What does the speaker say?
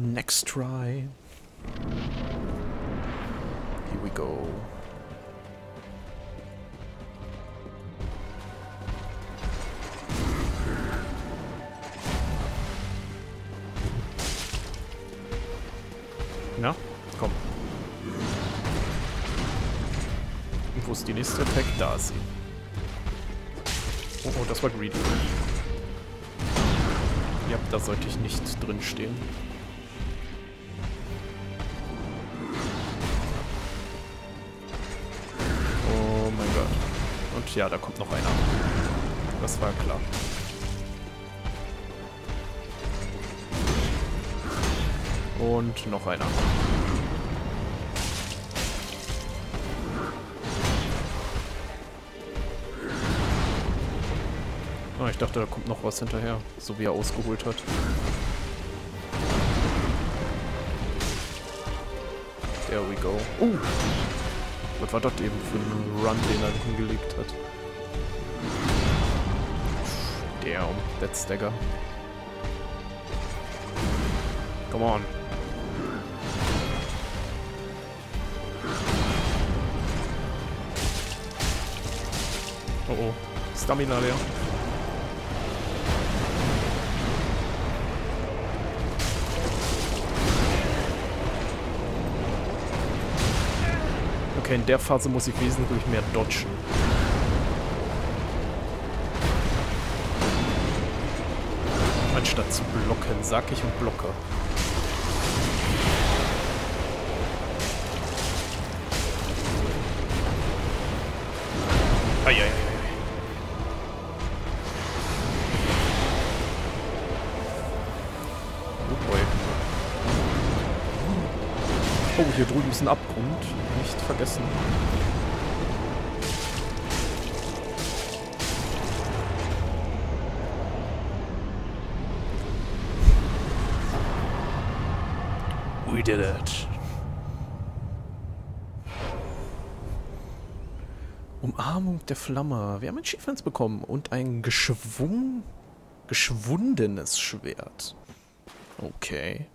Next try. Here we go. Na, komm. Und wo ist die nächste Attack? Da ist sie. Oh, oh, das war greedy. Ja, da sollte ich nicht drin stehen. Und ja, da kommt noch einer. Das war klar. Und noch einer. Ah, ich dachte, da kommt noch was hinterher, so wie er ausgeholt hat. There we go. Uh! Was war das eben für ein Run, den er hingelegt hat? Damn, that Stagger. Come on. Oh oh. Stamina leer. Okay, in der Phase muss ich wesentlich mehr dodgen. Anstatt zu blocken, sag ich und blocke. Oh, hier drüben ist ein Abgrund. Nicht vergessen. We did it. Umarmung der Flamme. Wir haben ein Schiefens bekommen und ein geschwung, geschwundenes Schwert. Okay.